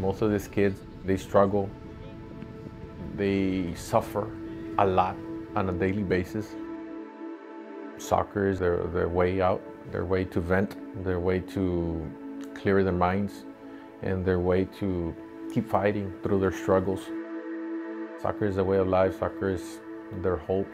Most of these kids, they struggle, they suffer a lot on a daily basis. Soccer is their, their way out, their way to vent, their way to clear their minds, and their way to keep fighting through their struggles. Soccer is a way of life, soccer is their hope.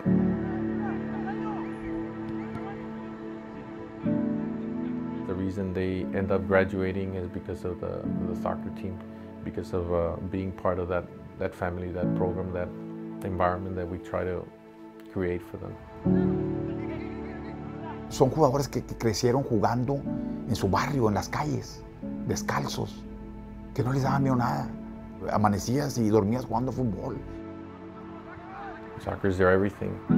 Reason they end up graduating is because of the, the soccer team, because of uh, being part of that, that family, that program, that environment that we try to create for them. Son jugadores que, que crecieron jugando en su barrio, en las calles, descalzos, que no les daba miedo nada. Amanecías y dormías jugando fútbol. Soccer is their everything.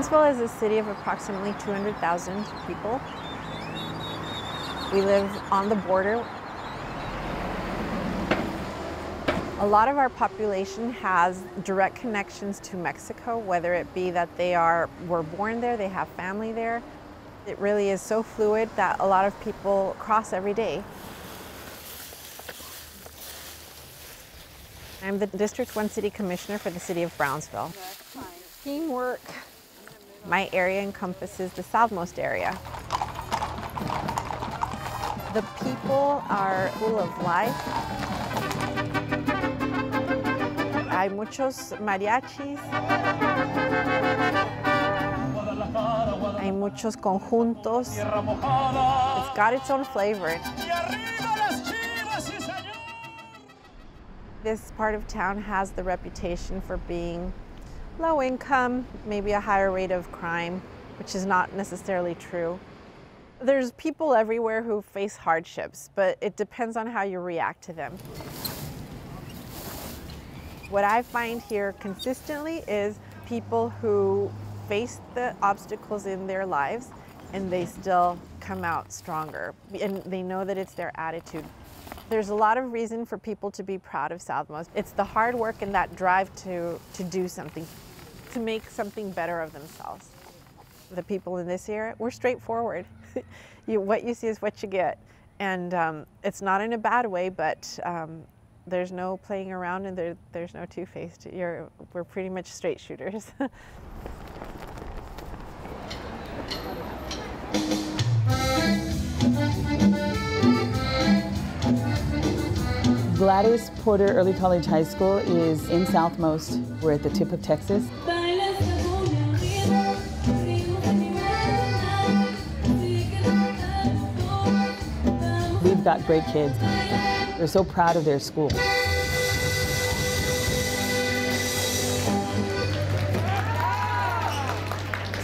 Brownsville is a city of approximately 200,000 people. We live on the border. A lot of our population has direct connections to Mexico, whether it be that they are were born there, they have family there. It really is so fluid that a lot of people cross every day. I'm the District 1 City Commissioner for the City of Brownsville. Teamwork. My area encompasses the southmost area. The people are full of life. Hay muchos mariachis. Hay muchos conjuntos. It's got its own flavor. This part of town has the reputation for being low income, maybe a higher rate of crime, which is not necessarily true. There's people everywhere who face hardships, but it depends on how you react to them. What I find here consistently is people who face the obstacles in their lives and they still come out stronger and they know that it's their attitude. There's a lot of reason for people to be proud of Southmost. It's the hard work and that drive to, to do something to make something better of themselves. The people in this area, we're straightforward. you, what you see is what you get. And um, it's not in a bad way, but um, there's no playing around and there, there's no two-faced. We're pretty much straight shooters. Gladys Porter Early College High School is in Southmost. We're at the tip of Texas. We've got great kids. They're so proud of their school.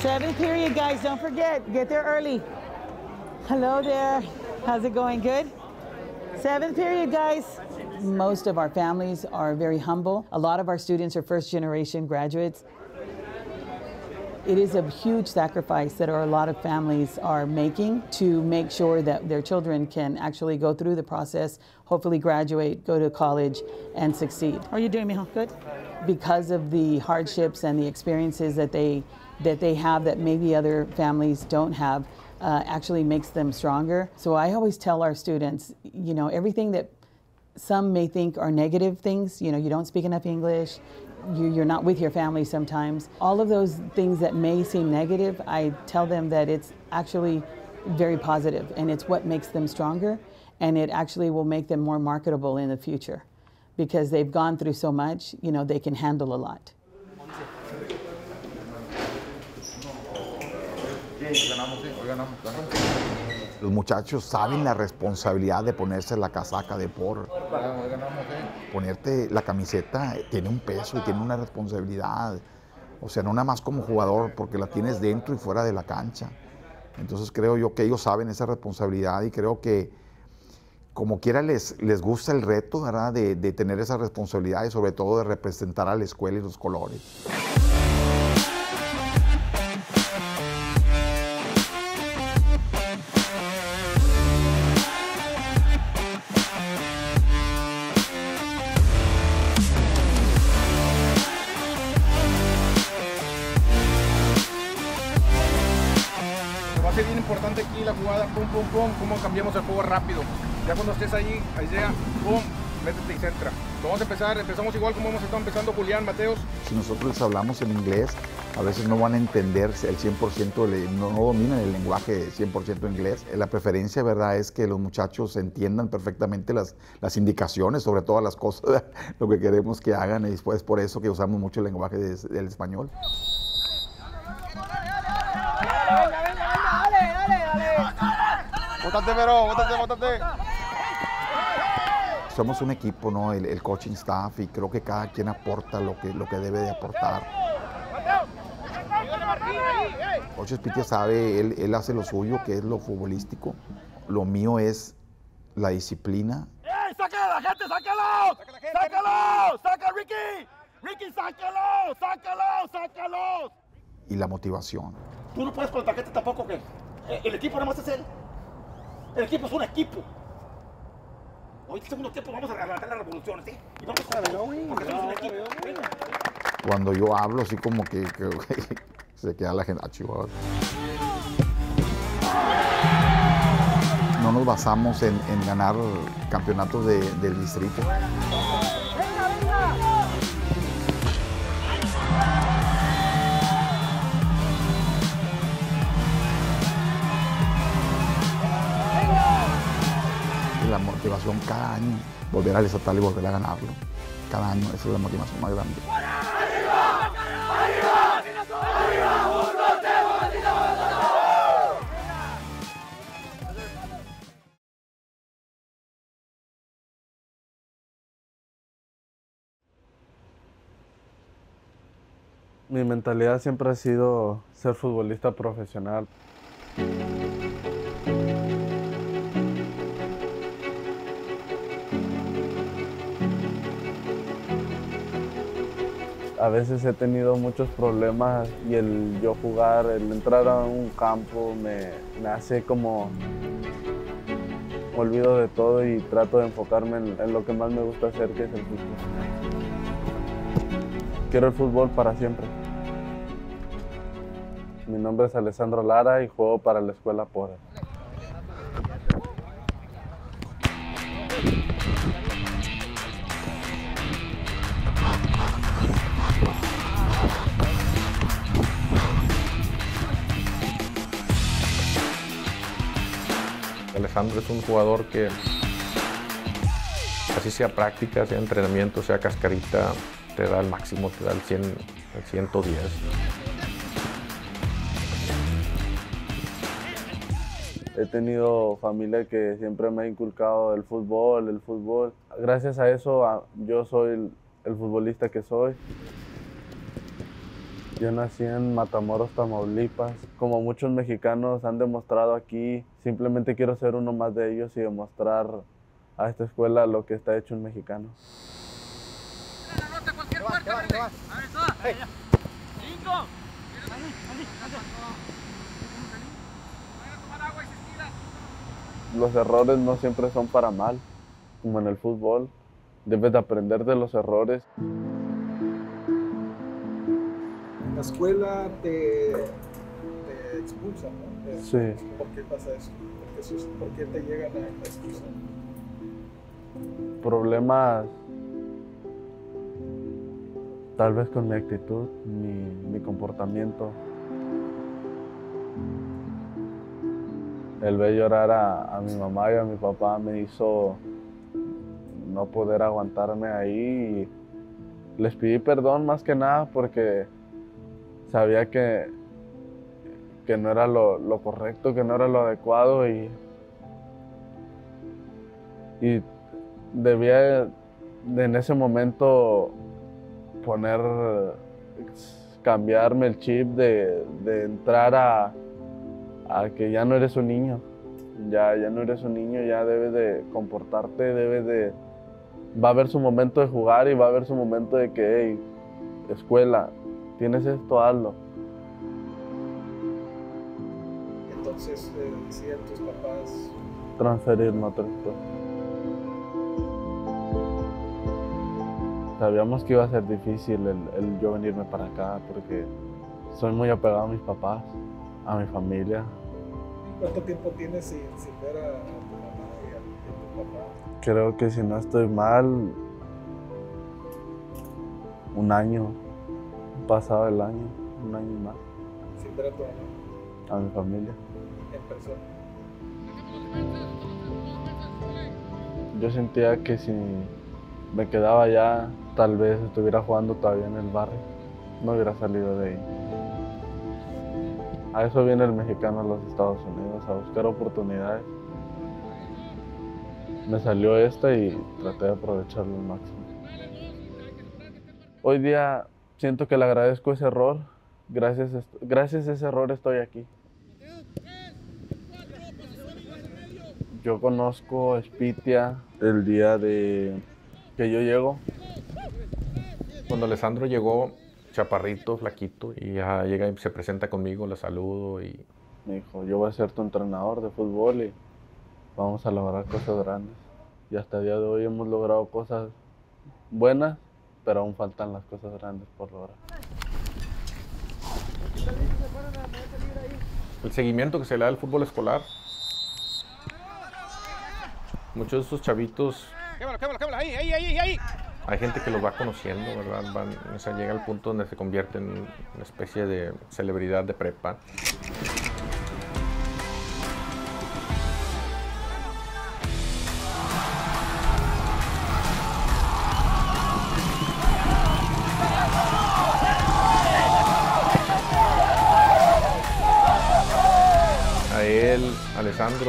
Seventh period, guys, don't forget, get there early. Hello there. How's it going? Good? Seventh period, guys. Most of our families are very humble. A lot of our students are first generation graduates. It is a huge sacrifice that a lot of families are making to make sure that their children can actually go through the process, hopefully graduate, go to college, and succeed. How are you doing, Mijo? Good? Because of the hardships and the experiences that they, that they have that maybe other families don't have, uh, actually makes them stronger. So I always tell our students, you know, everything that some may think are negative things, you know, you don't speak enough English, you, you're not with your family sometimes. All of those things that may seem negative, I tell them that it's actually very positive, and it's what makes them stronger, and it actually will make them more marketable in the future because they've gone through so much, you know, they can handle a lot. Los muchachos saben la responsabilidad de ponerse la casaca de por. Ponerte la camiseta tiene un peso y tiene una responsabilidad. O sea, no nada más como jugador, porque la tienes dentro y fuera de la cancha. Entonces creo yo que ellos saben esa responsabilidad y creo que como quiera les, les gusta el reto. De, de tener esa responsabilidad y sobre todo de representar a la escuela y los colores. Pum, pum, pum, cómo cambiamos el juego rápido. Ya cuando estés ahí, ahí llega, pum, métete y centra. Vamos a empezar, empezamos igual como hemos estado empezando Julián, Mateos. Si nosotros les hablamos en inglés, a veces no van a entender el 100%, le- no, no dominan el lenguaje 100% inglés. La preferencia, ¿verdad?, es que los muchachos entiendan perfectamente las, las indicaciones, sobre todas las cosas, lo que queremos que hagan, y después por eso que usamos mucho el lenguaje de- del español. Bótate, Vero, bótate, bótate. Somos un equipo, ¿no?, el, el coaching staff, y creo que cada quien aporta lo que, lo que debe de aportar. Coach Spitia sabe, él, él hace lo suyo, que es lo futbolístico. Lo mío es la disciplina ¡Ey, saca a la gente, sácalo! ¡Sácalo! ¡Saca a Ricky! ¡Ricky, sácalo! ¡Sácalo! ¡Sácalo! y la motivación. Tú no puedes con la tarjeta tampoco, que el equipo nada más es él. El equipo es un equipo. Hoy, el segundo tiempo, vamos a arrancar la revolución, ¿sí? Y vamos todo, porque somos un equipo. Cuando yo hablo, así como que, que- se queda la gente, ah, chihuahua. No nos basamos en, en ganar campeonatos de- del distrito. La motivación cada año, volver al estatal y volver a ganarlo. Cada año, esa es la motivación más grande. Mi mentalidad siempre ha sido ser futbolista profesional. A veces he tenido muchos problemas y el yo jugar, el entrar a un campo me, hace como olvido de todo y trato de enfocarme en, en lo que más me gusta hacer, que es el fútbol. Quiero el fútbol para siempre. Mi nombre es Alessandro Lara y juego para la escuela Pora. Alejandro es un jugador que, así sea práctica, sea entrenamiento, sea cascarita, te da el máximo, te da el 100, el 110. He tenido familia que siempre me ha inculcado el fútbol, el fútbol. Gracias a eso yo soy el futbolista que soy. Yo nací en Matamoros, Tamaulipas. Como muchos mexicanos han demostrado aquí, simplemente quiero ser uno más de ellos y demostrar a esta escuela lo que está hecho un mexicano. Los errores no siempre son para mal, como en el fútbol. Debes de aprender de los errores. La escuela te, te expulsan, ¿no? Sí. ¿Por qué pasa eso? ¿Por qué, sus- por qué te llegan a a expulsar? problemas tal vez con mi actitud, mi, mi comportamiento. El ver llorar a, a mi mamá y a mi papá me hizo no poder aguantarme ahí. Y les pedí perdón más que nada porque sabía que, que no era lo, lo correcto, que no era lo adecuado y, y debía de en ese momento poner, cambiarme el chip de, de entrar a, a que ya no eres un niño. Ya, ya no eres un niño, ya debes de comportarte, debes de... Va a haber su momento de jugar y va a haber su momento de que, hey, escuela, tienes esto, hazlo. Entonces eh, decían tus papás, Transferirme a otra escuela. Sabíamos que iba a ser difícil el, el yo venirme para acá porque soy muy apegado a mis papás, a mi familia. ¿cuánto tiempo tienes sin, sin ver a, a tu mamá y a, y a tu papá? Creo que si no estoy mal, un año, pasado el año, un año más, Sin ver a tu a mi familia. en persona. Yo sentía que si me quedaba allá, tal vez estuviera jugando todavía en el barrio, no hubiera salido de ahí. A eso viene el mexicano a los Estados Unidos, a buscar oportunidades. Me salió esta y traté de aprovecharlo al máximo. Hoy día siento que le agradezco ese error. Gracias, a gracias a ese error estoy aquí. Yo conozco Spitia el día de que yo llego. Cuando Alessandro llegó, chaparrito, flaquito, y ya llega y se presenta conmigo, le saludo y Me dijo, yo voy a ser tu entrenador de fútbol y vamos a lograr cosas grandes. Y hasta el día de hoy hemos logrado cosas buenas, pero aún faltan las cosas grandes por lograr. el seguimiento que se le da al fútbol escolar. Muchos de estos chavitos, Quémalo, quémalo, quémalo, ahí, ahí, ahí, ahí. hay gente que los va conociendo, ¿verdad? Van, o sea, llega al punto donde se convierte en una especie de celebridad de prepa.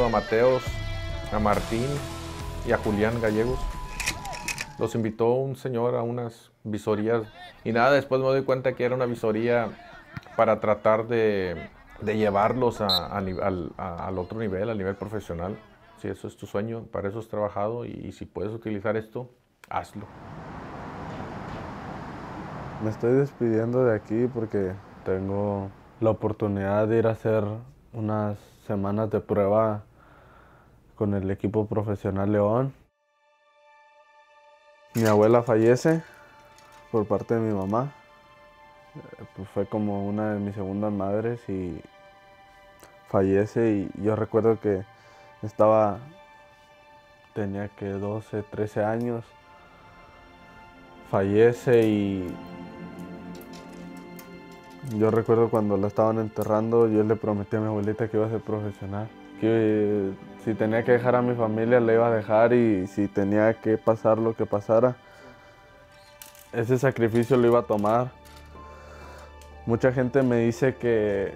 A Mateos, a Martín y a Julián Gallegos. Los invitó un señor a unas visorías y nada, después me doy cuenta que era una visoría para tratar de, de llevarlos a- al, otro nivel, al nivel profesional. Si eso es tu sueño, para eso has trabajado y si puedes utilizar esto, hazlo. Me estoy despidiendo de aquí porque tengo la oportunidad de ir a hacer unas semanas de prueba con el equipo profesional León. Mi abuela fallece por parte de mi mamá. Eh, pues fue como una de mis segundas madres y fallece y yo recuerdo que estaba, tenía que 12, 13 años fallece y yo recuerdo cuando la estaban enterrando, yo le prometí a mi abuelita que iba a ser profesional, que si tenía que dejar a mi familia la iba a dejar y si tenía que pasar lo que pasara, ese sacrificio lo iba a tomar. Mucha gente me dice que,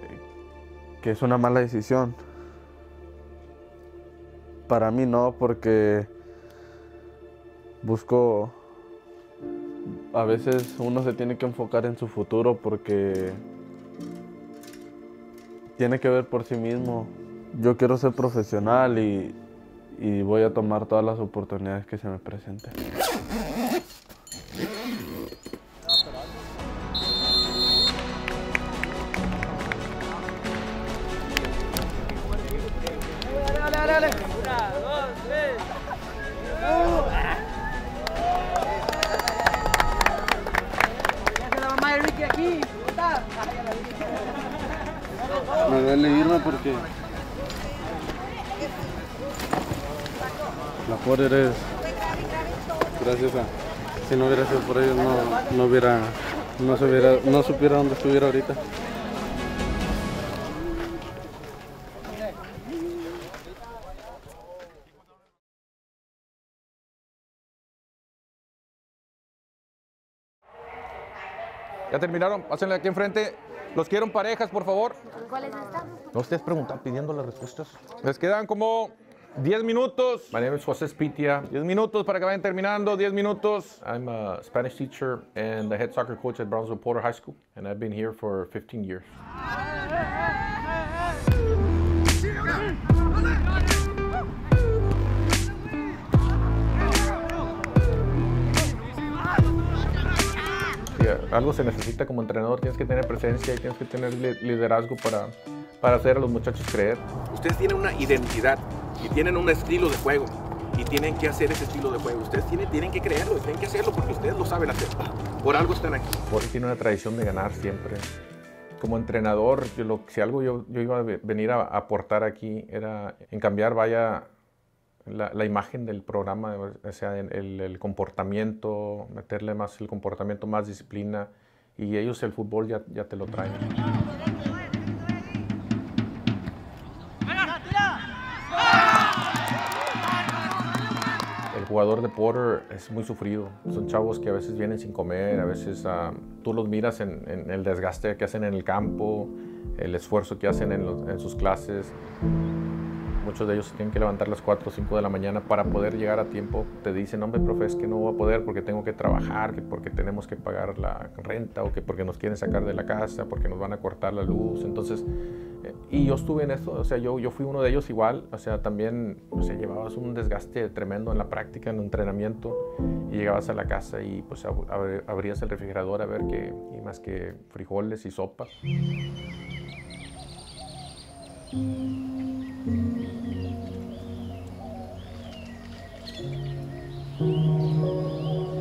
que es una mala decisión. Para mí no, porque busco a veces uno se tiene que enfocar en su futuro porque tiene que ver por sí mismo. Yo quiero ser profesional y, voy a tomar todas las oportunidades que se me presenten. what. Gracias a... Si no hubiera sido por ellos, no, no hubiera... No, supiera, no supiera dónde estuviera ahorita. Ya terminaron, pásenle aquí enfrente. Los quiero en parejas, por favor. ¿Cuáles están? No ustedes preguntan pidiendo las respuestas. Les quedan como 10 minutos. My name is José Spitia. 10 minutos para que vayan terminando. 10 minutos. I'm a Spanish teacher and the head soccer coach at Brownsville Porter High School. And I've been here for 15 years. Algo se necesita como entrenador, tienes que tener presencia y tienes que tener li- liderazgo para, para hacer a los muchachos creer. Ustedes tienen una identidad y tienen un estilo de juego y tienen que hacer ese estilo de juego. Ustedes tienen, tienen que creerlo, tienen que hacerlo porque ustedes lo saben hacer. Por algo están aquí. Porque tiene una tradición de ganar siempre. Como entrenador, yo lo, si algo yo, yo iba a ve- venir a aportar aquí era en cambiar, vaya, la, la imagen del programa, o sea, el, el comportamiento, meterle más el comportamiento, más disciplina. Y ellos el fútbol ya, ya te lo traen. Jugador de Porter es muy sufrido. Son chavos que a veces vienen sin comer, a veces ah, tú los miras en, el desgaste que hacen en el campo, el esfuerzo que hacen en sus clases. Muchos de ellos se tienen que levantar a las 4 o 5 de la mañana para poder llegar a tiempo. Te dicen, hombre, profe, es que no voy a poder porque tengo que trabajar, que porque tenemos que pagar la renta o que porque nos quieren sacar de la casa, porque nos van a cortar la luz. Entonces, eh, y yo estuve en eso, o sea, yo, yo fui uno de ellos igual, o sea, también, o sea, llevabas un desgaste tremendo en la práctica, en el entrenamiento, y llegabas a la casa y pues ab- ab- abrías el refrigerador a ver qué, y más que frijoles y sopa.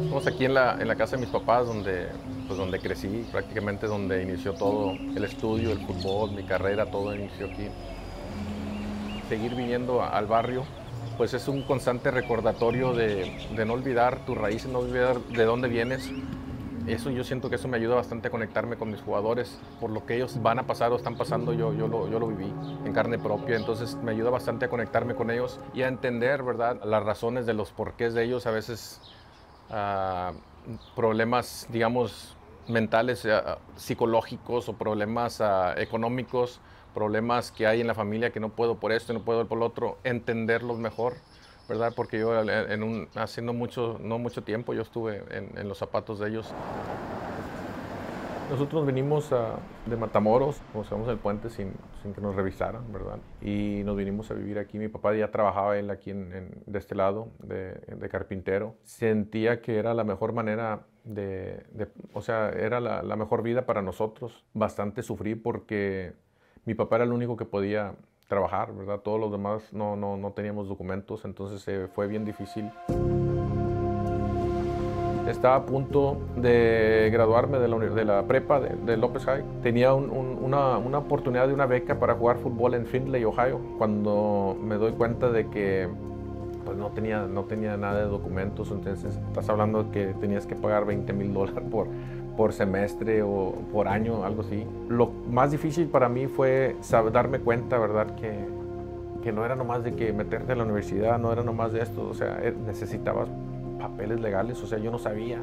Estamos aquí en la, en la casa de mis papás, donde, pues, donde crecí, prácticamente donde inició todo, el estudio, el fútbol, mi carrera, todo inició aquí. Seguir viniendo al barrio, pues es un constante recordatorio de, de no olvidar tus raíces, no olvidar de dónde vienes. Eso yo siento que eso me ayuda bastante a conectarme con mis jugadores, por lo que ellos van a pasar o están pasando, yo, yo, lo, yo lo viví en carne propia, entonces me ayuda bastante a conectarme con ellos y a entender, ¿verdad?, las razones de los porqués de ellos, a veces ah, problemas, digamos, mentales, ah, psicológicos o problemas ah, económicos, problemas que hay en la familia que no puedo por esto, no puedo por lo otro, entenderlos mejor, ¿verdad? Porque yo en en un, haciendo mucho, no mucho tiempo, yo estuve en, en los zapatos de ellos. Nosotros vinimos a- de Matamoros, cruzamos el puente sin, sin que nos revisaran, ¿verdad? Y nos vinimos a vivir aquí. Mi papá ya trabajaba él aquí en, en- de este lado, de, de carpintero. Sentía que era la mejor manera de, de- o sea, era la, la mejor vida para nosotros. Bastante sufrí porque mi papá era el único que podía trabajar, ¿verdad? Todos los demás no, no, no teníamos documentos, entonces eh, fue bien difícil. Estaba a punto de graduarme de la, de la prepa de, de López High. Tenía un- un- una, una oportunidad de una beca para jugar fútbol en Findlay, Ohio, cuando me doy cuenta de que pues no tenía, no tenía nada de documentos, entonces estás hablando de que tenías que pagar 20 mil dólares por, por semestre o por año, algo así. Lo más difícil para mí fue sab- darme cuenta, ¿verdad?, que, que no era nomás de que meterte a la universidad, no era nomás de esto, o sea, eh, necesitabas papeles legales, o sea, yo no sabía.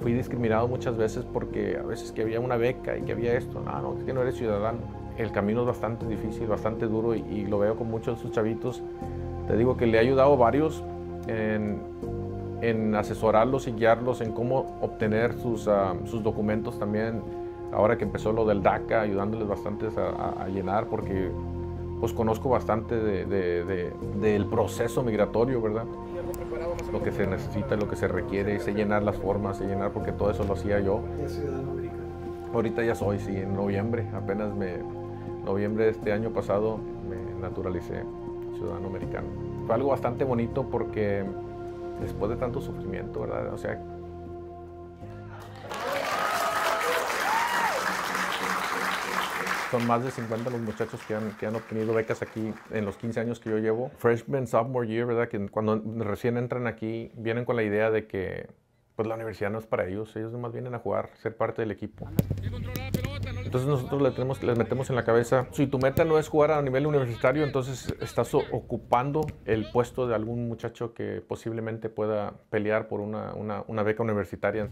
Fui discriminado muchas veces porque a veces que había una beca y que había esto, no, no, es que no eres ciudadano. El camino es bastante difícil, bastante duro y, y lo veo con muchos de sus chavitos. Te digo que le he ayudado varios en, en asesorarlos y guiarlos en cómo obtener sus, ah, sus documentos también. Ahora que empezó lo del DACA, ayudándoles bastante a, a- a llenar porque pues conozco bastante de- de- de- del proceso migratorio, ¿verdad? Lo que se necesita, lo que se requiere, sé llenar las formas, sé llenar porque todo eso lo hacía yo. Ahorita ya soy, sí, en noviembre, apenas me, noviembre de este año pasado me naturalicé ciudadano americano. Fue algo bastante bonito porque después de tanto sufrimiento, ¿verdad? O sea, son más de 50 los muchachos que han, que han obtenido becas aquí en los 15 años que yo llevo. Freshman, sophomore year, ¿verdad? Que cuando recién entran aquí vienen con la idea de que pues la universidad no es para ellos, ellos nomás vienen a jugar, ser parte del equipo. Entonces nosotros les metemos en la cabeza, si tu meta no es jugar a nivel universitario, entonces estás ocupando el puesto de algún muchacho que posiblemente pueda pelear por una, beca universitaria.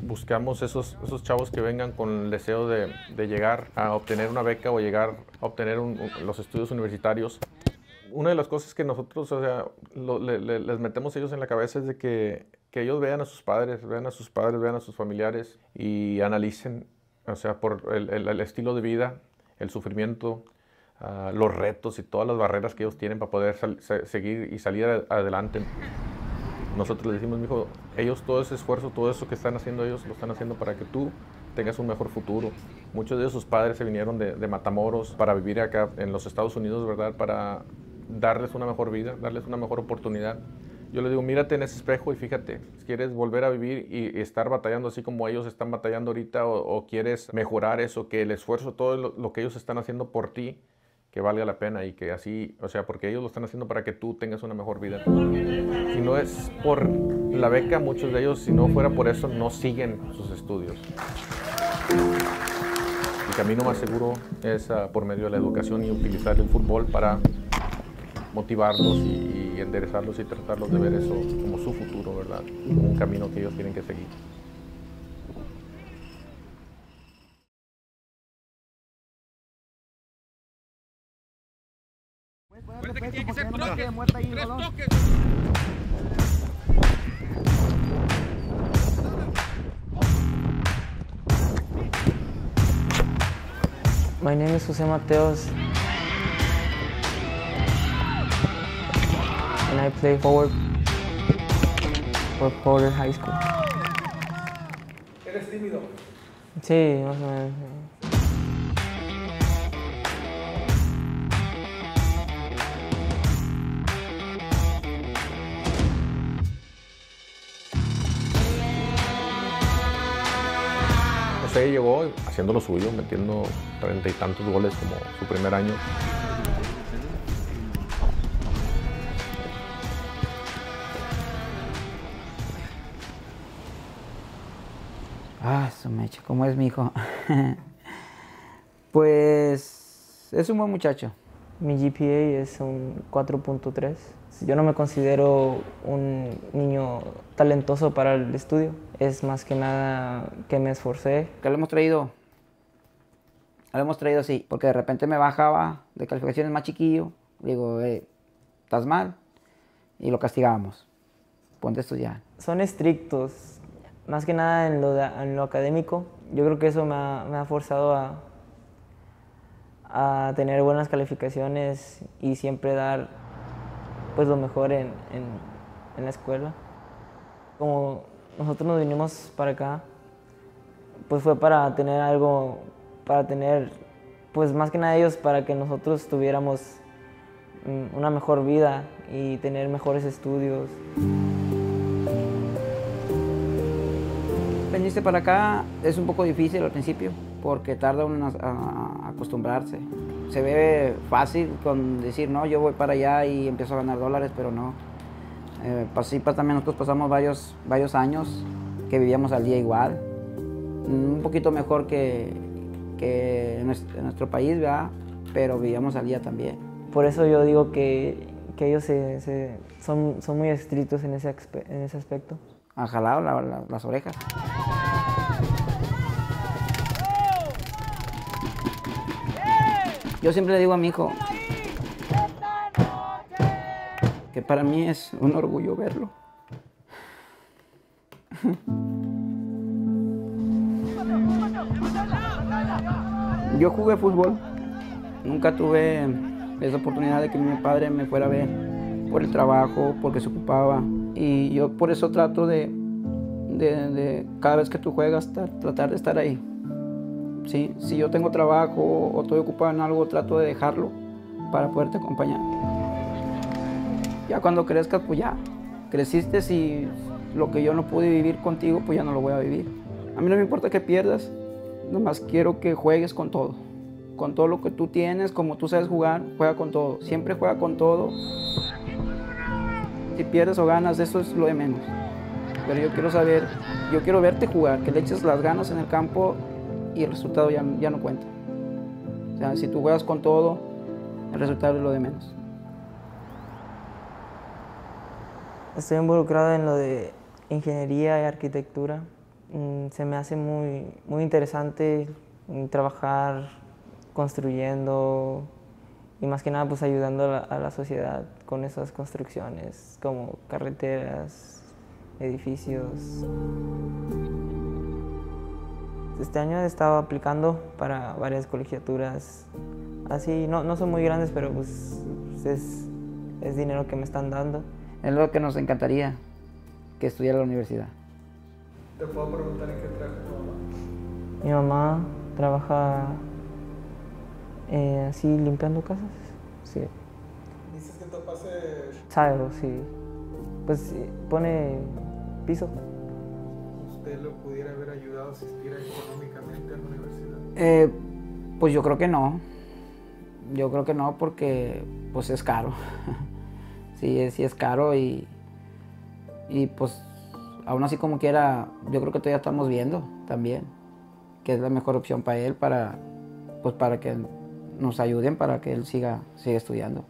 buscamos esos, chavos que vengan con el deseo de, llegar a obtener una beca o llegar a obtener los estudios universitarios. Una de las cosas que nosotros o sea, les metemos ellos en la cabeza es de que, que ellos vean a sus padres, vean a sus padres, vean a sus familiares y analicen, o sea, por el, estilo de vida, el sufrimiento, ah, los retos y todas las barreras que ellos tienen para poder seguir y salir adelante. Nosotros les decimos, mijo, ellos todo ese esfuerzo, todo eso que están haciendo ellos, lo están haciendo para que tú tengas un mejor futuro. Muchos de sus padres se vinieron de, de Matamoros para vivir acá en los Estados Unidos, ¿verdad? Para darles una mejor vida, darles una mejor oportunidad. Yo les digo, mírate en ese espejo y fíjate, si quieres volver a vivir y, estar batallando así como ellos están batallando ahorita o, quieres mejorar eso, que el esfuerzo, todo lo, lo que ellos están haciendo por ti, que valga la pena y que así, o sea, porque ellos lo están haciendo para que tú tengas una mejor vida. Si no es por la beca, muchos de ellos, si no fuera por eso, no siguen sus estudios. El camino más seguro es ah, por medio de la educación y utilizar el fútbol para motivarlos y, y enderezarlos y tratarlos de ver eso como su futuro, ¿verdad? Como un camino que ellos tienen que seguir. My name is Jose Mateos. And I play forward for Porter High School. ¿Eres tímido? Sí, más o menos. José llegó haciendo lo suyo, metiendo treinta y tantos goles como su primer año. Ah, su mecha, ¿cómo es mi hijo? pues es un buen muchacho. Mi GPA es un 4.3. Yo no me considero un niño talentoso para el estudio. Es más que nada que me esforcé. Que lo hemos traído. Lo hemos traído así, porque de repente me bajaba de calificaciones más chiquillo. Digo, eh, estás mal. Y lo castigábamos. Ponte a estudiar. Son estrictos, más que nada en lo, de- en lo académico. Yo creo que eso me ha, forzado a, tener buenas calificaciones y siempre dar pues lo mejor en, en, en la escuela. Como nosotros nos vinimos para acá, pues fue para tener algo, para tener, pues más que nada ellos, para que nosotros tuviéramos mm, una mejor vida y tener mejores estudios. Venirse para acá es un poco difícil al principio porque tarda uno a, acostumbrarse. Se ve fácil con decir, no, yo voy para allá y empiezo a ganar dólares, pero no. Eh, así pa- también nosotros pasamos varios, varios años que vivíamos al día igual. Mm, Un poquito mejor que, que en nues- en nuestro país, ¿verdad? Pero vivíamos al día también. Por eso yo digo que, que ellos se- se- son, son muy estrictos en ese, en ese aspecto. Han jalado la- la- las orejas. Yo siempre le digo a mi hijo que para mí es un orgullo verlo. Yo jugué fútbol, nunca tuve esa oportunidad de que mi padre me fuera a ver por el trabajo, porque se ocupaba. Y yo por eso trato de, de, cada vez que tú juegas, tra- tratar de estar ahí. Si yo tengo trabajo o estoy ocupado en algo, trato de dejarlo para poderte acompañar. Ya cuando crezcas, pues ya, creciste y lo que yo no pude vivir contigo, pues ya no lo voy a vivir. A mí no me importa que pierdas, nomás quiero que juegues con todo. Con todo lo que tú tienes, como tú sabes jugar, juega con todo. Siempre juega con todo. Si pierdes o ganas, eso es lo de menos. Pero yo quiero saber, yo quiero verte jugar, que le eches las ganas en el campo y el resultado ya, ya no cuenta. O sea, si tú juegas con todo, el resultado es lo de menos. Estoy involucrado en lo de ingeniería y arquitectura Mm, se me hace muy, muy interesante mm, trabajar construyendo y más que nada pues ayudando a la, a la sociedad con esas construcciones como carreteras, edificios. Este año he estado aplicando para varias colegiaturas. Así, no, no son muy grandes, pero pues es, es dinero que me están dando. Es lo que nos encantaría, que estudiara la universidad. ¿Te puedo preguntar en qué trabaja tu mamá? Mi mamá trabaja eh, así limpiando casas. Sí. Dices que tu papá se... Sí. Pues sí, pone piso. ¿Usted lo ayudado a asistir económicamente a la universidad? Eh, pues yo creo que no. Yo creo que no porque pues es caro. sí, sí es caro y, y pues aún así como quiera, yo creo que todavía estamos viendo también que es la mejor opción para él, para, pues para que nos ayuden para que él siga, siga estudiando.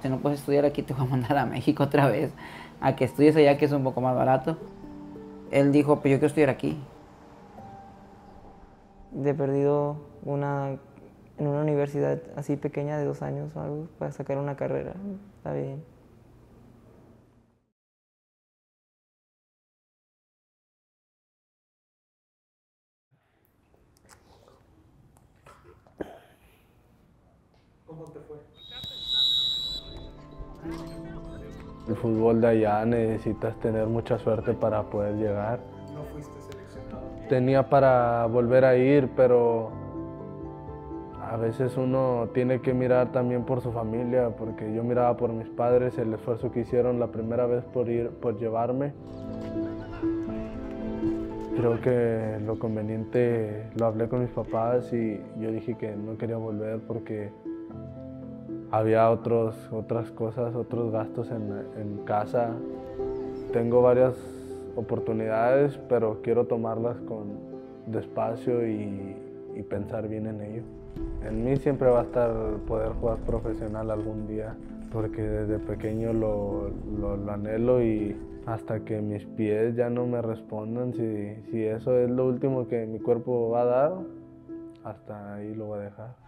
Si no puedes estudiar aquí, te voy a mandar a México otra vez, a que estudies allá, que es un poco más barato. Él dijo, pues yo quiero estudiar aquí. De perdido una, en una universidad así pequeña de dos años o algo para sacar una carrera. Está bien. El fútbol de allá necesitas tener mucha suerte para poder llegar. No fuiste seleccionado. Tenía para volver a ir, pero a veces uno tiene que mirar también por su familia, porque yo miraba por mis padres el esfuerzo que hicieron la primera vez por ir, por llevarme. Creo que lo conveniente lo hablé con mis papás y yo dije que no quería volver porque había otros, otras cosas, otros gastos en, en casa. Tengo varias oportunidades, pero quiero tomarlas con despacio y, y pensar bien en ello. En mí siempre va a estar poder jugar profesional algún día, porque desde pequeño lo, lo, lo anhelo y hasta que mis pies ya no me respondan, si, si eso es lo último que mi cuerpo va a dar, hasta ahí lo voy a dejar.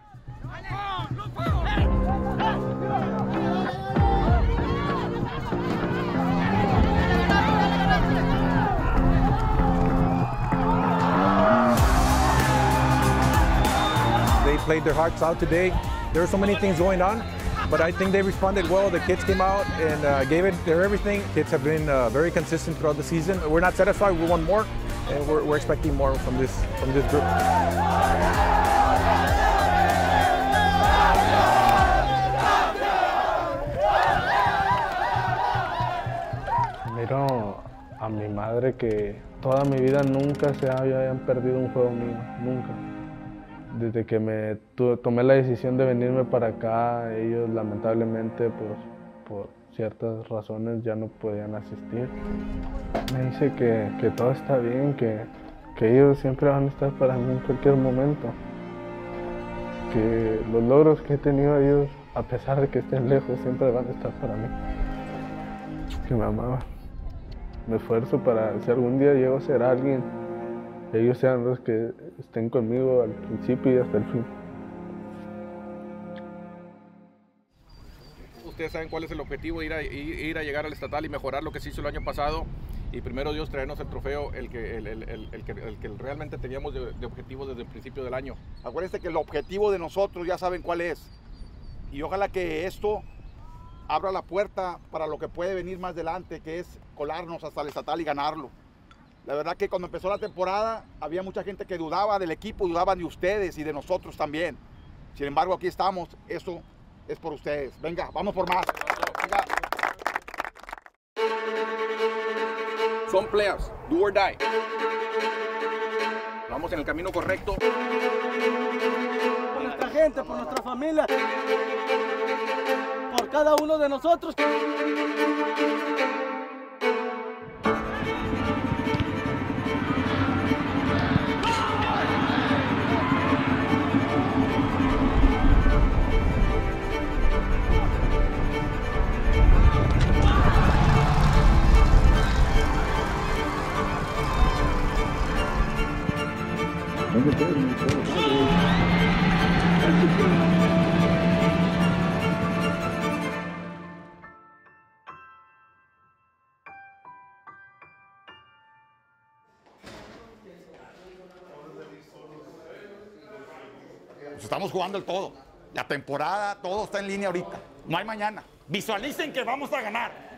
They played their hearts out today. There were so many things going on, but I think they responded well. The kids came out and uh, gave it their everything. Kids have been uh, very consistent throughout the season. We're not satisfied. We want more, and we're, we're expecting more from this from this group. A mi madre que toda mi vida nunca se habían perdido un juego mío, nunca. Desde que me tomé la decisión de venirme para acá, ellos lamentablemente por ciertas razones ya no podían asistir. Me dice que, que todo está bien, que, que ellos siempre van a estar para mí en cualquier momento. Que los logros que he tenido ellos, a pesar de que estén lejos, siempre van a estar para mí. Que me amaban me esfuerzo para si algún día llego a ser alguien, ellos sean los que estén conmigo al principio y hasta el fin. Ustedes saben cuál es el objetivo, ir a, ir, a llegar al estatal y mejorar lo que se hizo el año pasado. Y primero Dios traernos el trofeo, el que, el, el- el- el que, el que realmente teníamos de, de objetivo desde el principio del año. Acuérdense que el objetivo de nosotros ya saben cuál es. Y ojalá que esto abra la puerta para lo que puede venir más adelante, que es colarnos hasta el estatal y ganarlo. La verdad que cuando empezó la temporada había mucha gente que dudaba del equipo, dudaban de ustedes y de nosotros también. Sin embargo, aquí estamos. Eso es por ustedes. Venga, vamos por más. Venga. Son playoffs, do or die. Vamos en el camino correcto. por nuestra gente, por nuestra familia, cada uno de nosotros. Pues estamos jugando el todo. La temporada, todo está en línea ahorita. No hay mañana. Visualicen que vamos a ganar.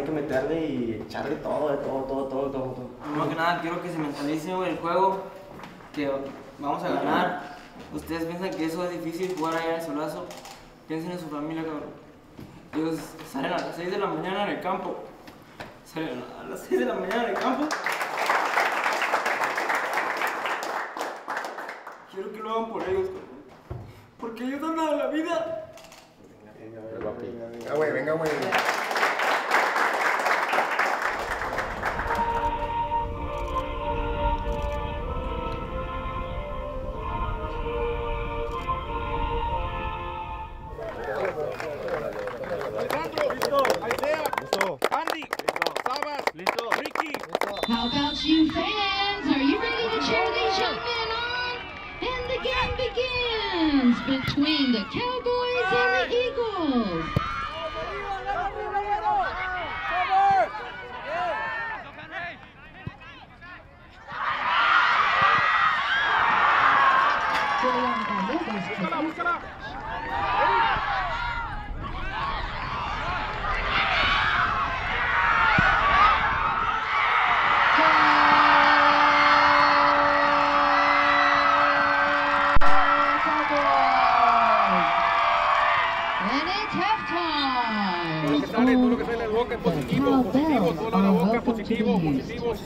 Hay que meterle y echarle todo, de todo, todo, todo, todo. todo. Primero que nada, quiero que se mentalice güey, el juego, que vamos a ganar. Ustedes piensan que eso es difícil jugar allá en el solazo. Piensen en su familia, cabrón. Ellos salen a las 6 de la mañana en el campo. Salen a las 6 de la mañana en el campo. Quiero que lo hagan por ellos, cabrón. Porque ellos han dado la vida. Venga, güey, venga, güey.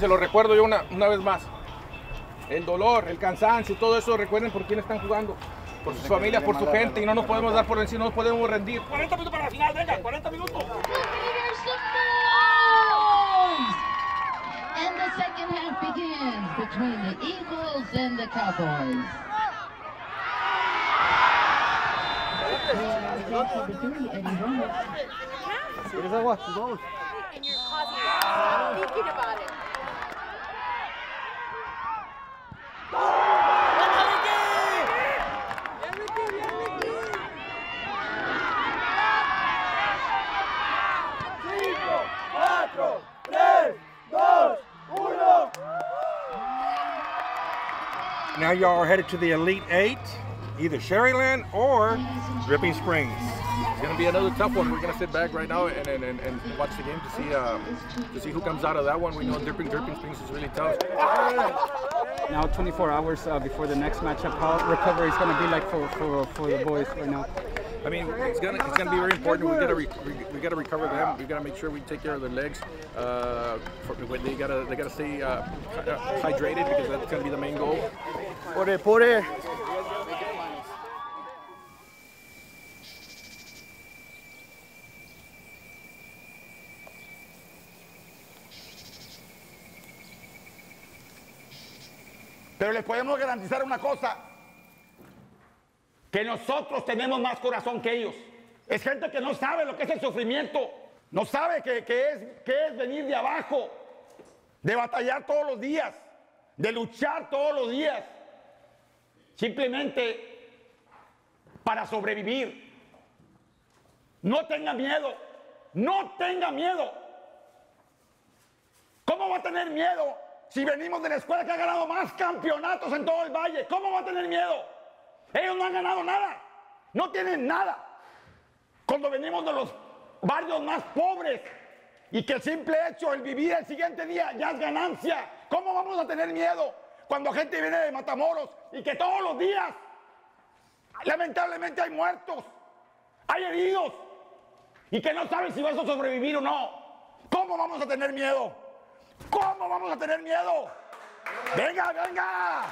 Se lo recuerdo yo una, una vez más. El dolor, el cansancio, todo eso, recuerden por quién están jugando. Por sus familias, por su gente, y no nos podemos dar por vencidos, no nos podemos rendir. 40 minutos para la final, venga, 40 minutos. Here's. And the second half begins between the Eagles and the Cowboys. ¿Quieres agua? Pues vamos. And you're causing thinking about it. Now y'all are headed to the Elite Eight, either Sherryland or Dripping Springs. It's gonna be another tough one. We're gonna sit back right now and, and, and, and watch the game to see uh, to see who comes out of that one. We know Dripping Dripping Springs is really tough. Now 24 hours uh, before the next matchup, how recovery is going to be like for, for, for the boys right now? I mean, it's gonna it's gonna be very important. We gotta re, we, gotta recover them. We gotta make sure we take care of their legs. Uh, for, they gotta they gotta stay uh, hydrated because that's gonna be the main goal. Por it, por it. Pero les podemos garantizar una cosa, que nosotros tenemos más corazón que ellos. Es gente que no sabe lo que es el sufrimiento, no sabe que, que es, que es venir de abajo, de batallar todos los días, de luchar todos los días, simplemente para sobrevivir. No tenga miedo, no tenga miedo. ¿Cómo va a tener miedo si venimos de la escuela que ha ganado más campeonatos en todo el valle? ¿Cómo va a tener miedo? Ellos no han ganado nada, no tienen nada. Cuando venimos de los barrios más pobres y que el simple hecho, el vivir el siguiente día ya es ganancia, ¿cómo vamos a tener miedo? cuando gente viene de Matamoros y que todos los días, lamentablemente hay muertos, hay heridos y que no saben si vas a sobrevivir o no. ¿Cómo vamos a tener miedo? ¿Cómo vamos a tener miedo? Venga, venga.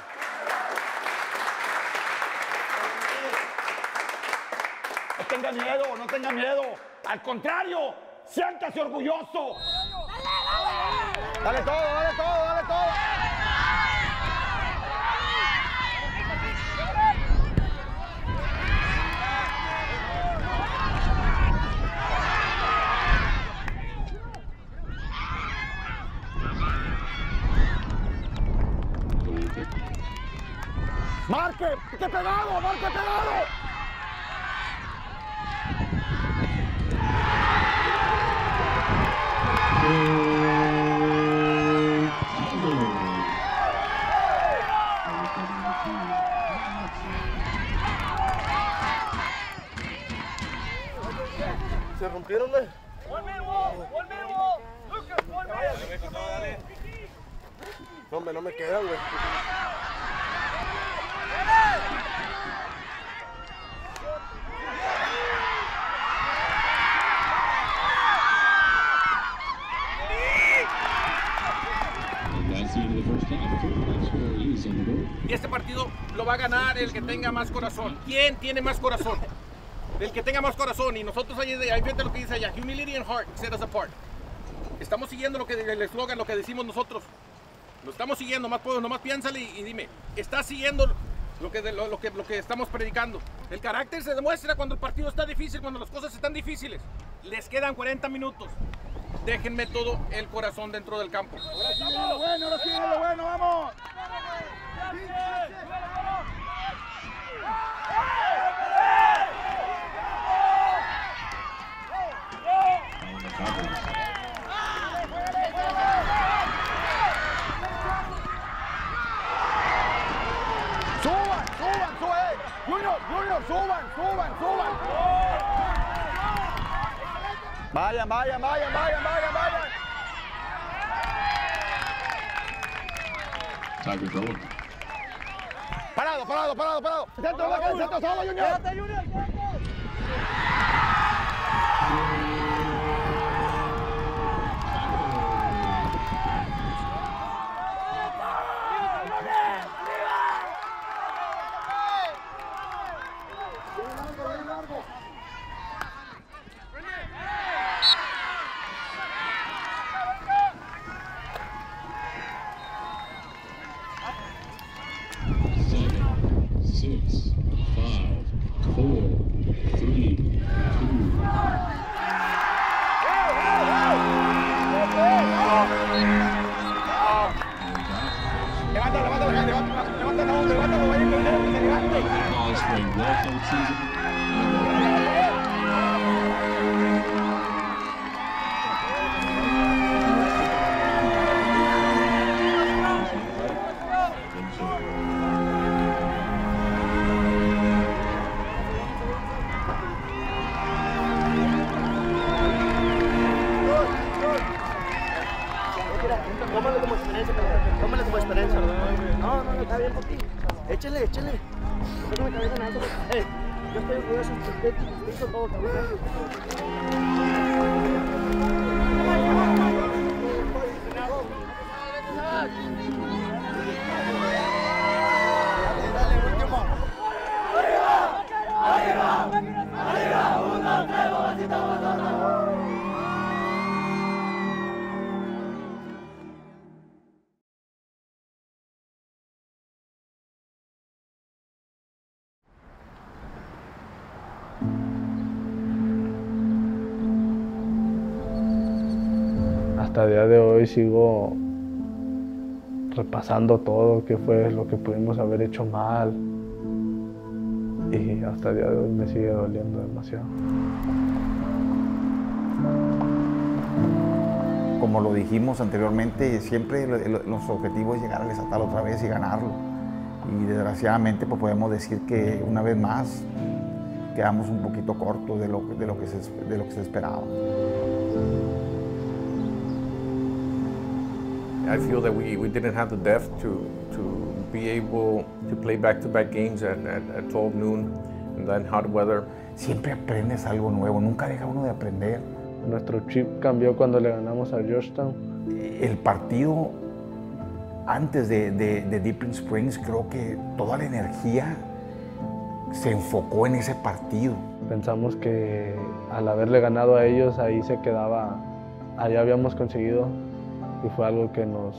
Tenga miedo, no tenga miedo. Al contrario, siéntase orgulloso. Dale todo, dale todo, dale todo. Marque, marque pegado, marque pegado. Se rompieron, güey. No, hombre, no me quedan, güey. Y este partido lo va a ganar el que tenga más corazón. ¿Quién tiene más corazón? El que tenga más corazón. Y nosotros ahí, ahí fíjate lo que dice allá. Humility and heart set us apart. Estamos siguiendo lo que el eslogan, lo que decimos nosotros. Lo estamos siguiendo, más puedo, nomás piénsale y, y dime, ¿estás siguiendo lo que, lo, lo que, lo que estamos predicando? El carácter se demuestra cuando el partido está difícil, cuando las cosas están difíciles. Les quedan 40 minutos. Déjenme todo el corazón dentro del campo. Ahora sí lo bueno, ahora sí lo bueno, vamos. Suban, suban, suban. Junior, Junior, suban, suban, suban. Vayan, vayan, vayan, vayan, vayan, vayan. Throwing. Parado, parado, parado, parado. Centro, centro, centro, solo, Junior. Junior. Seven, No, no, no, está bien por ti. Échale, échale. No me cabeza nada. Yo estoy orgulloso de ti. Hizo todo, cabrón. Sigo repasando todo, qué fue lo que pudimos haber hecho mal. Y hasta el día de hoy me sigue doliendo demasiado. Como lo dijimos anteriormente, siempre lo- lo- nuestro objetivo es llegar al estatal otra vez y ganarlo. Y desgraciadamente pues podemos decir que una vez más quedamos un poquito cortos de lo, de lo, que, se, de lo que se esperaba. I feel that we, we didn't have the depth to, to be able to play back-to-back games at, at, at 12 noon and then hot weather. Siempre aprendes algo nuevo, nunca deja uno de aprender. Nuestro chip cambió cuando le ganamos a Georgetown. El partido antes de, de, de Deep Springs, creo que toda la energía se enfocó en ese partido. Pensamos que al haberle ganado a ellos, ahí se quedaba, ahí habíamos conseguido y fue algo que nos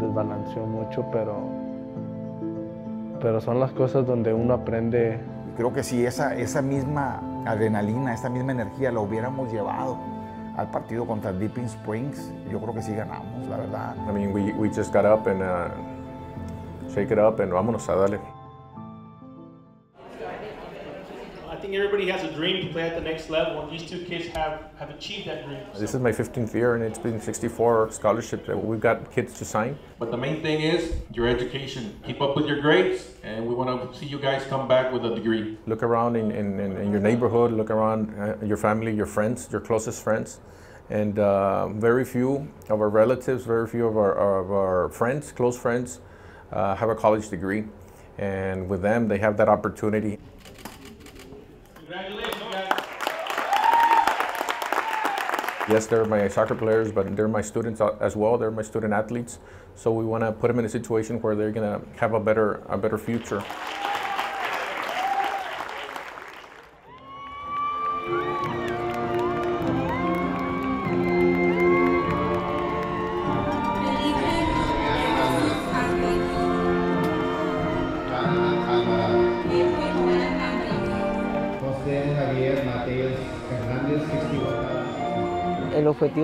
desbalanceó mucho, pero, pero son las cosas donde uno aprende. Creo que si esa, esa misma adrenalina, esa misma energía la hubiéramos llevado al partido contra Deep Springs, yo creo que sí ganamos, la verdad. I mean, we, we just got up and uh, shake it up and vámonos a darle. Think everybody has a dream to play at the next level, and these two kids have, have achieved that dream. This is my 15th year and it's been 64 scholarships that we've got kids to sign. But the main thing is your education. Keep up with your grades, and we want to see you guys come back with a degree. Look around in, in, in in your neighborhood, look around uh, your family, your friends, your closest friends. And uh, very few of our relatives, very few of our, of our friends, close friends, uh, have a college degree. And with them, they have that opportunity. Yes, they're my soccer players, but they're my students as well. They're my student athletes. So we want to put them in a situation where they're going to have a better, a better future.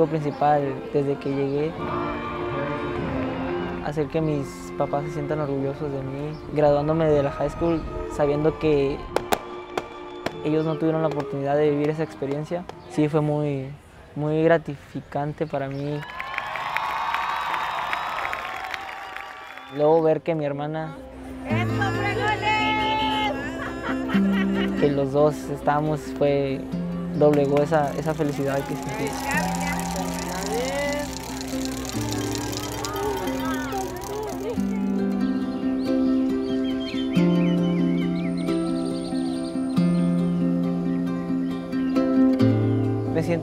Principal desde que llegué, hacer que mis papás se sientan orgullosos de mí, graduándome de la high school sabiendo que ellos no tuvieron la oportunidad de vivir esa experiencia, sí fue muy, muy gratificante para mí. Luego ver que mi hermana, que los dos estábamos, fue, doblegó esa, esa felicidad que sentí.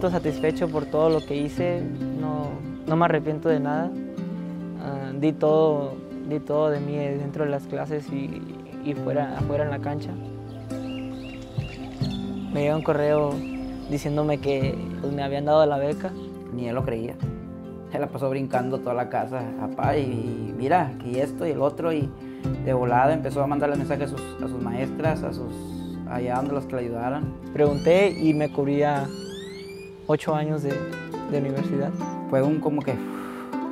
Siento satisfecho por todo lo que hice, no, no me arrepiento de nada. Ah, di, todo, di todo de mí dentro de las clases y, y fuera, afuera en la cancha. Me llegó un correo diciéndome que pues, me habían dado la beca. Ni él lo creía. Se la pasó brincando toda la casa, papá, y mira, y esto y el otro, y de volada empezó a mandarle mensajes a sus, a sus maestras, a sus allá donde las que le ayudaran. Pregunté y me cubría ocho años de, de universidad. Fue un como que,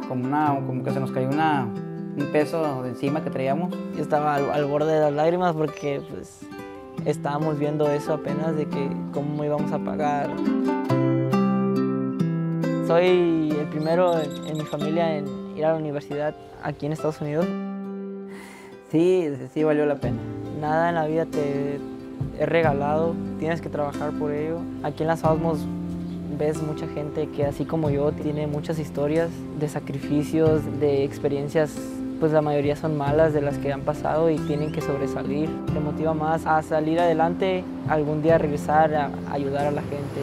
como, una, como que se nos cayó una, un peso de encima que traíamos. Yo estaba al, al borde de las lágrimas porque pues, estábamos viendo eso apenas de que cómo íbamos a pagar. Soy el primero en, en mi familia en ir a la universidad aquí en Estados Unidos. Sí, sí valió la pena. Nada en la vida te es regalado, tienes que trabajar por ello. Aquí en Las Osmos ves mucha gente que así como yo tiene muchas historias de sacrificios, de experiencias, pues la mayoría son malas de las que han pasado y tienen que sobresalir. Te motiva más a salir adelante, algún día regresar a ayudar a la gente.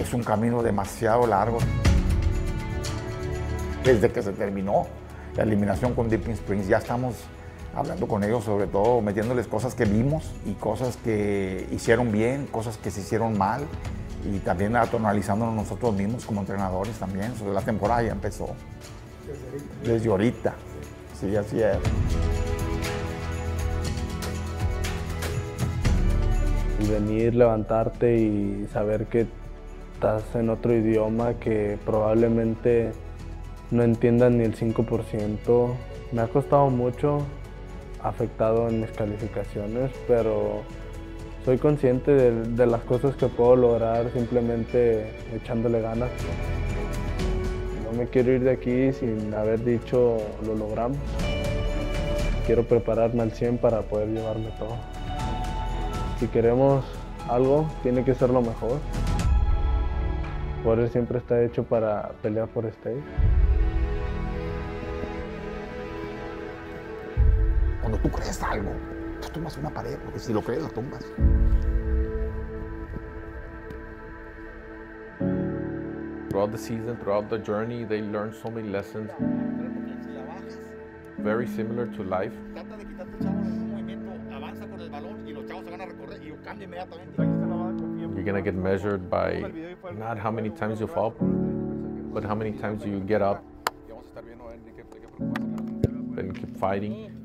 Es un camino demasiado largo. Desde que se terminó la eliminación con Deep Springs, ya estamos hablando con ellos, sobre todo metiéndoles cosas que vimos y cosas que hicieron bien, cosas que se hicieron mal y también atonalizándonos nosotros mismos como entrenadores también. Sobre la temporada ya empezó. Desde ahorita. Sí, así es. El venir, levantarte y saber que estás en otro idioma que probablemente no entiendan ni el 5%. Me ha costado mucho, afectado en mis calificaciones, pero soy consciente de, las cosas que puedo lograr simplemente echándole ganas. No me quiero ir de aquí sin haber dicho lo logramos. Quiero prepararme al 100 para poder llevarme todo. Si queremos algo, tiene que ser lo mejor. Él siempre está hecho para pelear por stage. Tú crees algo, tú tumbas una pared, porque si lo crees, lo tumbas. Throughout the season, throughout the journey, they learn so many lessons. Very similar to life. Trata de quitarte el chavo en un movimiento, avanza con el balón y los chavos se van a recorrer y cambia inmediatamente. You're gonna get measured by not how many times you fall, but how many times you get up and keep fighting.